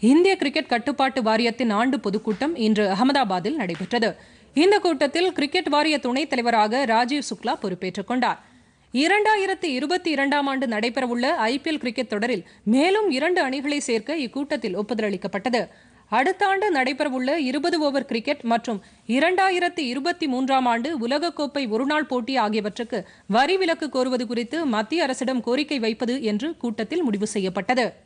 இந்திய கிரிக்கெட் கட்டுப்பாட்டு வாரியத்தின் ஆண்டு பொதுக்கூட்டம் இன்று அகமதாபாத்தில் நடைபெற்றது. இந்த கூட்டத்தில் கிரிக்கெட் வாரிய துணைத் தலைவராக ராஜீவ் சுக்லா பொறுப்பேற்றுக் கொண்டார். இரண்டாயிரத்தி இருபத்தி இரண்டாம் ஆண்டு நடைபெறவுள்ள ஐபிஎல் கிரிக்கெட் தொடரில் மேலும் இரண்டு அணிகளை சேர்க்க இக்கூட்டத்தில் ஒப்புதல் அளிக்கப்பட்டது அடுத்த ஆண்டு நடைபெறவுள்ள இருபது ஓவர் கிரிக்கெட் மற்றும் இரண்டாயிரத்தி இருபத்தி மூன்றாம் ஆண்டு உலகக்கோப்பை ஒருநாள் போட்டி ஆகியவற்றுக்கு வரி விலக்கு கோருவது குறித்து மத்திய அரசிடம் கோரிக்கை வைப்பது என்று கூட்டத்தில் முடிவு செய்யப்பட்டது.